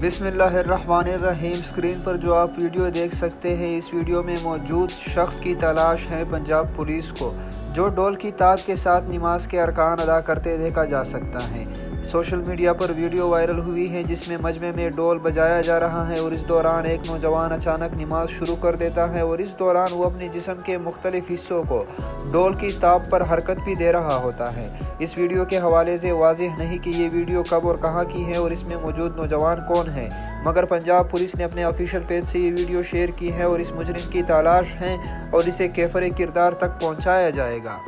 बिसमीम स्क्रीन पर जो आप वीडियो देख सकते हैं, इस वीडियो में मौजूद शख्स की तलाश है पंजाब पुलिस को, जो डोल की ताब के साथ नमाज़ के अरकान अदा करते देखा जा सकता है। सोशल मीडिया पर वीडियो वायरल हुई है, जिसमें मजमे में डोल बजाया जा रहा है और इस दौरान एक नौजवान अचानक नमाज़ शुरू कर देता है और इस दौरान वो अपने जिसम के मुख्तलिफ़ हिस्सों को डोल की ताप पर हरकत भी दे रहा होता है। इस वीडियो के हवाले से वाजह नहीं कि ये वीडियो कब और कहाँ की है और इसमें मौजूद नौजवान कौन है, मगर पंजाब पुलिस ने अपने ऑफिशियल पेज से ये वीडियो शेयर की है और इस मुजरिम की तलाश है और इसे कैफर किरदार तक पहुँचाया जाएगा।